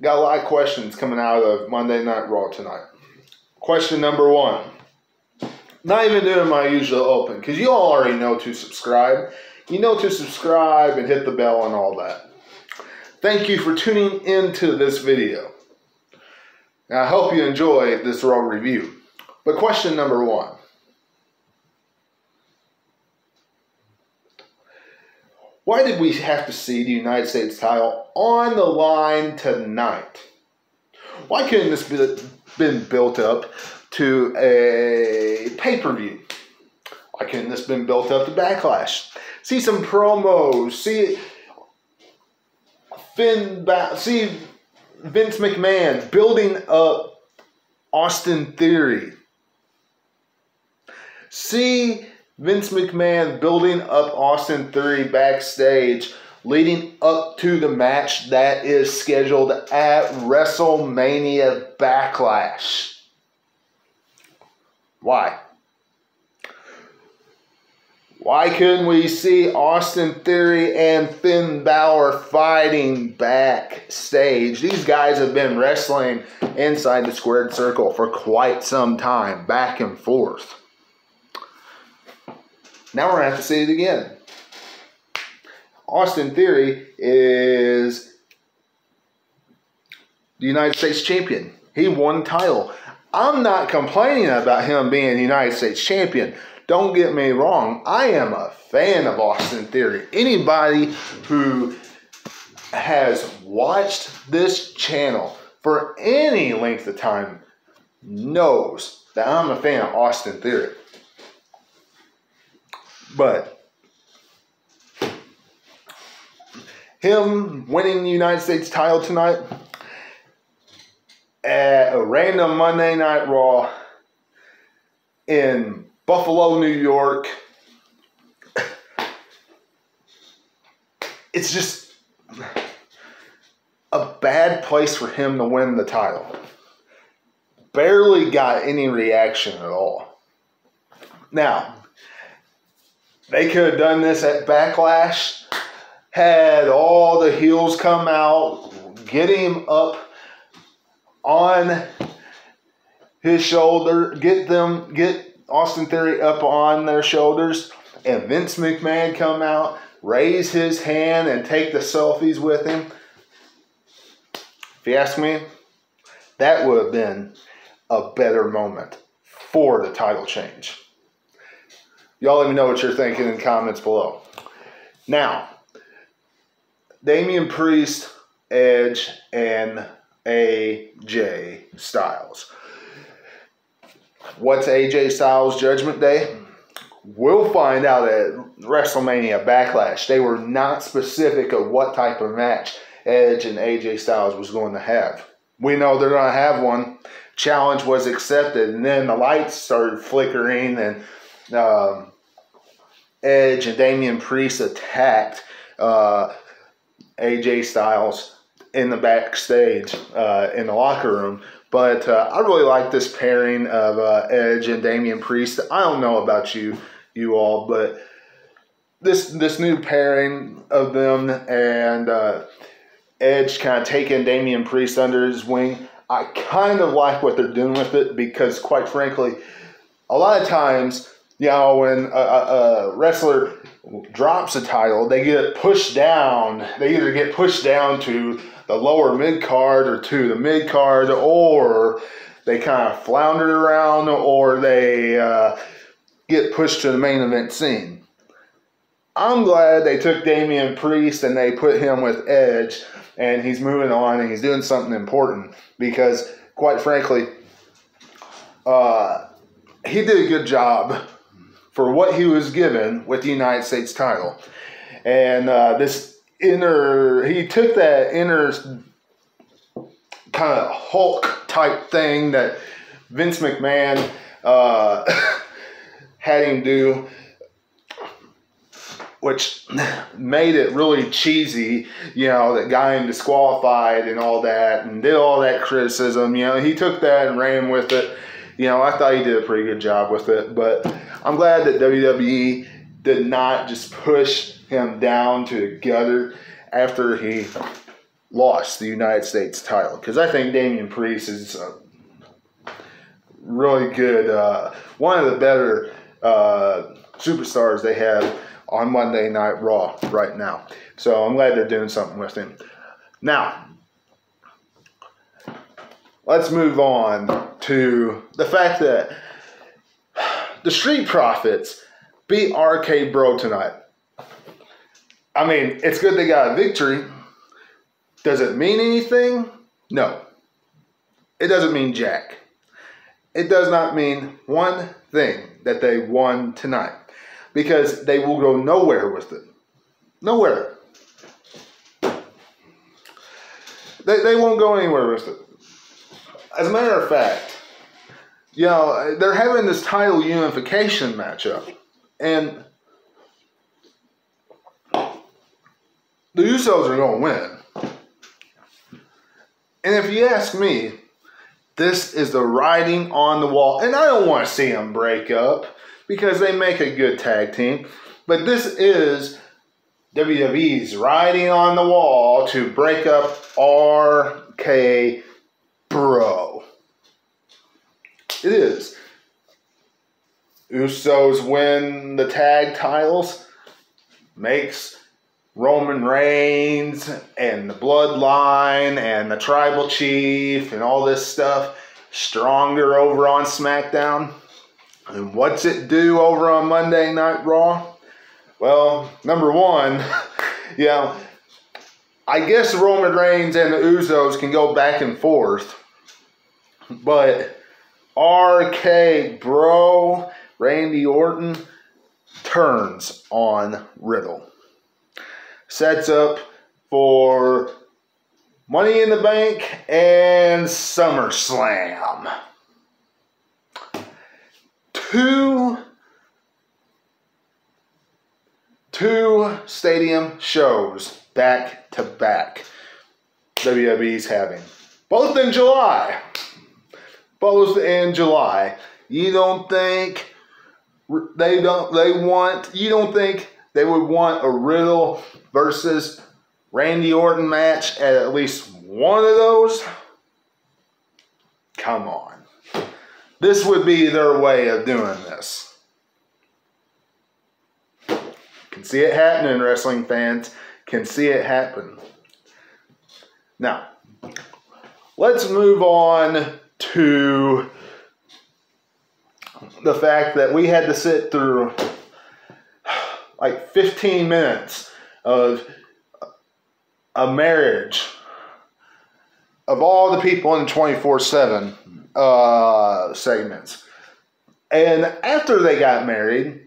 got a lot of questions coming out of Monday Night Raw tonight. Question number one. Not even doing my usual open because you all already know to subscribe. You know to subscribe and hit the bell and all that. Thank you for tuning into this video. I hope you enjoy this Raw review. But question number one. Why did we have to see the United States title on the line tonight? Why couldn't this be been built up to a pay per view? Why couldn't this been built up to Backlash? See some promos. See Finn. Ba- see Vince McMahon building up Austin Theory. See Vince McMahon building up Austin Theory backstage leading up to the match that is scheduled at WrestleMania Backlash. Why? Why couldn't we see Austin Theory and Finn Balor fighting backstage? These guys have been wrestling inside the squared circle for quite some time, back and forth. Now we're going to have to see it again. Austin Theory is the United States champion. He won title. I'm not complaining about him being the United States champion. Don't get me wrong. I am a fan of Austin Theory. Anybody who has watched this channel for any length of time knows that I'm a fan of Austin Theory. But him winning the United States title tonight at a random Monday Night Raw in Buffalo, New York. It's just a bad place for him to win the title. Barely got any reaction at all. Now, they could have done this at Backlash, had all the heels come out, get him up on his shoulder, get them, get Austin Theory up on their shoulders, and Vince McMahon come out, raise his hand, and take the selfies with him. If you ask me, that would have been a better moment for the title change. Y'all let me know what you're thinking in comments below. Now, Damian Priest, Edge, and AJ Styles. What's AJ Styles' Judgment Day? We'll find out at WrestleMania Backlash. They were not specific of what type of match Edge and AJ Styles was going to have. We know they're going to have one. Challenge was accepted, and then the lights started flickering, and um, Edge and Damian Priest attacked uh, AJ Styles in the backstage uh, in the locker room. But uh, I really like this pairing of uh, Edge and Damian Priest. I don't know about you, you all, but this this new pairing of them and uh, Edge kind of taking Damian Priest under his wing. I kind of like what they're doing with it because, quite frankly, a lot of times you know, when a, a, wrestler drops a title, they get pushed down. They either get pushed down to the lower mid card or to the mid card, or they kind of flounder around, or they uh, get pushed to the main event scene. I'm glad they took Damian Priest and they put him with Edge, and he's moving on and he's doing something important because, quite frankly, uh, he did a good job for what he was given with the United States title. And uh, this inner, he took that inner kind of Hulk type thing that Vince McMahon uh, had him do, which made it really cheesy, you know, that got him disqualified and all that, and did all that criticism. You know, he took that and ran with it. You know, I thought he did a pretty good job with it, but I'm glad that WWE did not just push him down to the gutter after he lost the United States title because I think Damian Priest is a really good, uh, one of the better uh, superstars they have on Monday Night Raw right now. So I'm glad they're doing something with him. Now, let's move on to the fact that the Street Profits beat RK Bro tonight. I mean, it's good they got a victory. Does it mean anything? No. It doesn't mean jack. It does not mean one thing that they won tonight because they will go nowhere with it. Nowhere. They, they won't go anywhere with it. As a matter of fact, you know, they're having this title unification matchup. And the Usos are going to win. And if you ask me, this is the writing on the wall. And I don't want to see them break up because they make a good tag team. But this is WWE's writing on the wall to break up RK Bro. It is. Usos win the tag titles, makes Roman Reigns and the Bloodline and the Tribal Chief and all this stuff stronger over on SmackDown. And what's it do over on Monday Night Raw? Well, number one, you know, I guess Roman Reigns and the Usos can go back and forth, but RK Bro, Randy Orton turns on Riddle sets up for Money in the Bank and SummerSlam. Two two stadium shows back to back WWE's having. Both in July. Both in July. You don't think they don't they want you don't think they would want a Riddle versus Randy Orton match at at least one of those? Come on. This would be their way of doing this. Can see it happening, wrestling fans. Can see it happen. Now, let's move on to the fact that we had to sit through like 15 minutes of a marriage of all the people in the 24 7 uh, segments. And after they got married,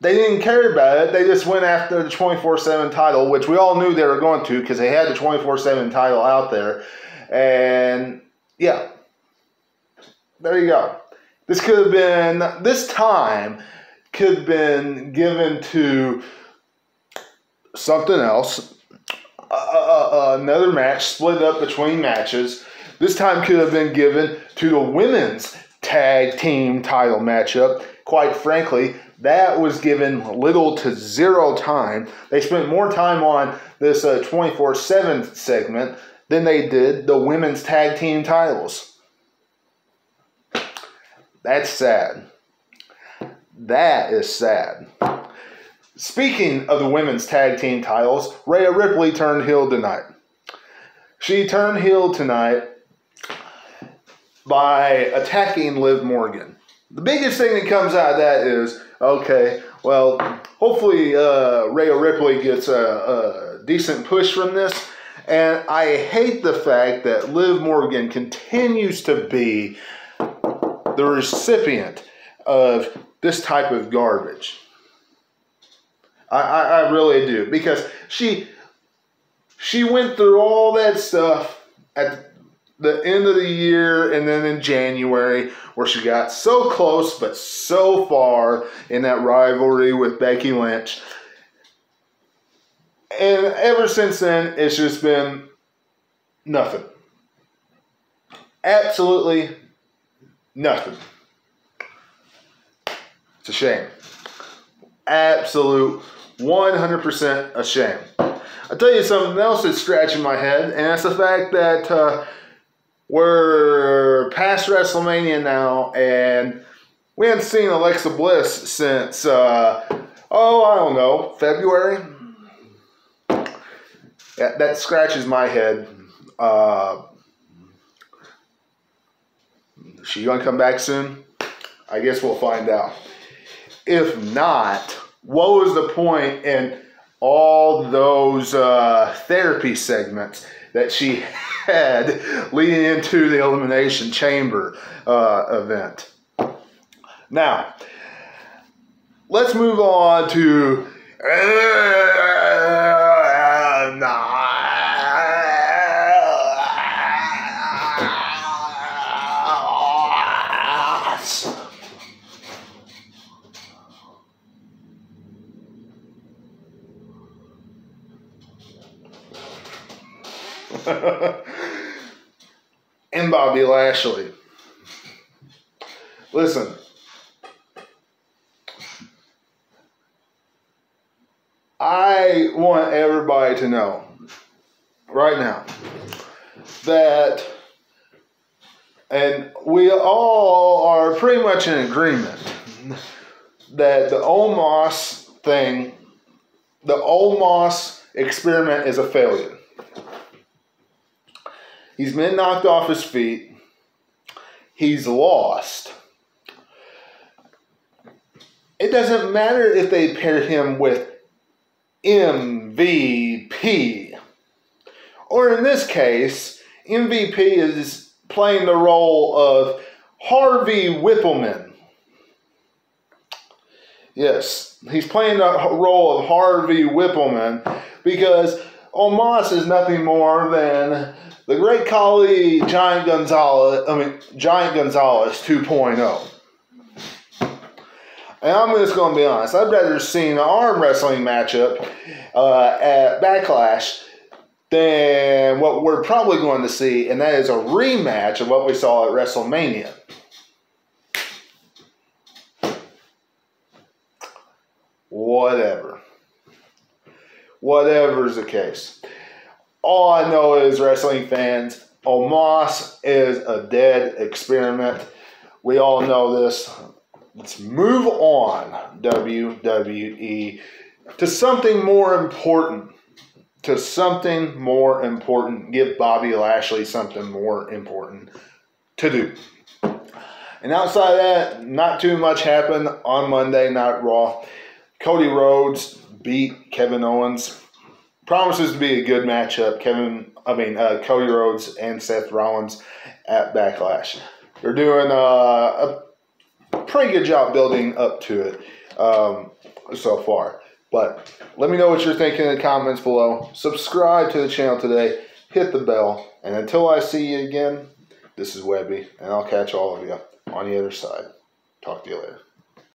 they didn't care about it. They just went after the 24 7 title, which we all knew they were going to because they had the 24 7 title out there. And yeah, there you go. This could have been, this time, could have been given to something else, uh, uh, another match split up between matches. This time could have been given to the women's tag team title matchup. Quite frankly, that was given little to zero time. They spent more time on this 24 uh, 7 segment than they did the women's tag team titles. That's sad. That is sad. Speaking of the women's tag team titles, Rhea Ripley turned heel tonight. She turned heel tonight by attacking Liv Morgan. The biggest thing that comes out of that is okay, well, hopefully uh, Rhea Ripley gets a, a decent push from this. And I hate the fact that Liv Morgan continues to be the recipient of this type of garbage. I, I, I really do because she she went through all that stuff at the end of the year and then in January where she got so close but so far in that rivalry with Becky Lynch. And ever since then, it's just been nothing. Absolutely nothing. It's a shame. Absolute 100% a shame. I'll tell you something else that's scratching my head, and that's the fact that uh, we're past WrestleMania now, and we haven't seen Alexa Bliss since, uh, oh, I don't know, February? That scratches my head. Uh, she gonna come back soon? I guess we'll find out. If not, what was the point in all those uh, therapy segments that she had leading into the Elimination Chamber uh, event? Now, let's move on to. and Bobby Lashley. Listen. I want everybody to know right now that, and we all are pretty much in agreement that the Omos thing, the Omos experiment is a failure. He's been knocked off his feet. He's lost. It doesn't matter if they pair him with MVP. Or in this case, MVP is playing the role of Harvey Wippleman. Yes, he's playing the role of Harvey Wippleman because Omos is nothing more than the great Khali Giant Gonzalez, I mean, Giant Gonzalez 2.0. And I'm just going to be honest, I'd rather seen an arm wrestling matchup uh, at Backlash than what we're probably going to see, and that is a rematch of what we saw at WrestleMania. Whatever. Whatever's the case. All I know is wrestling fans, Omos is a dead experiment. We all know this. Let's move on, WWE, to something more important. To something more important. Give Bobby Lashley something more important to do. And outside of that, not too much happened on Monday Night Raw. Cody Rhodes beat Kevin Owens promises to be a good matchup. Kevin, I mean uh, Cody Rhodes and Seth Rollins at Backlash. They're doing uh, a pretty good job building up to it um, so far. But let me know what you're thinking in the comments below. Subscribe to the channel today. Hit the bell. And until I see you again, this is Webby, and I'll catch all of you on the other side. Talk to you later.